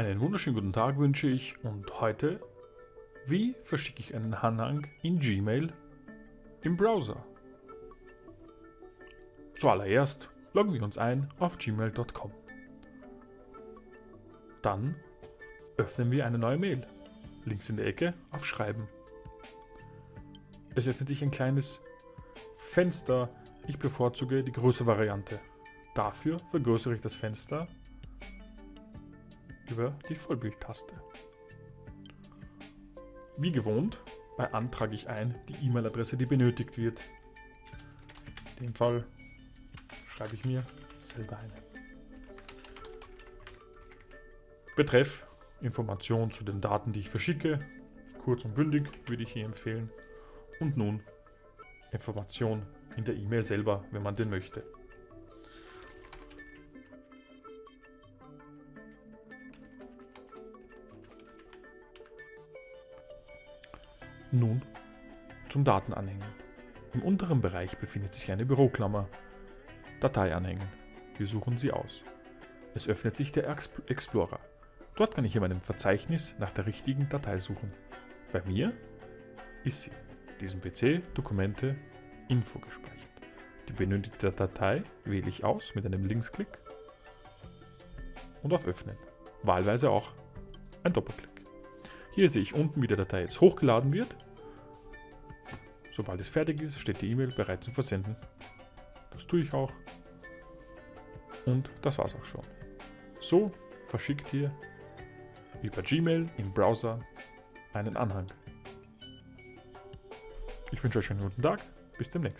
Einen wunderschönen guten Tag wünsche ich und heute, wie verschicke ich einen Anhang in Gmail im Browser? Zuallererst loggen wir uns ein auf gmail.com. Dann öffnen wir eine neue Mail. Links in der Ecke auf Schreiben. Es öffnet sich ein kleines Fenster. Ich bevorzuge die größere Variante. Dafür vergrößere ich das Fenster über die Vollbildtaste. Wie gewohnt beantrage ich ein die E-Mail-Adresse, die benötigt wird. In dem Fall schreibe ich mir selber eine. Betreff Information zu den Daten, die ich verschicke. Kurz und bündig würde ich hier empfehlen. Und nun Information in der E-Mail selber, wenn man den möchte. Nun zum Datenanhängen. Im unteren Bereich befindet sich eine Büroklammer. Datei anhängen. Wir suchen sie aus. Es öffnet sich der Explorer. Dort kann ich in meinem Verzeichnis nach der richtigen Datei suchen. Bei mir ist sie, diesem PC, Dokumente, Info gespeichert. Die benötigte Datei wähle ich aus mit einem Linksklick und auf Öffnen. Wahlweise auch ein Doppelklick. Hier sehe ich unten, wie die Datei jetzt hochgeladen wird. Sobald es fertig ist, steht die E-Mail bereit zum Versenden. Das tue ich auch. Und das war's auch schon. So verschickt ihr über Gmail im Browser einen Anhang. Ich wünsche euch einen guten Tag. Bis demnächst.